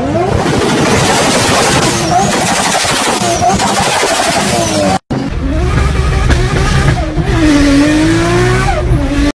Oh,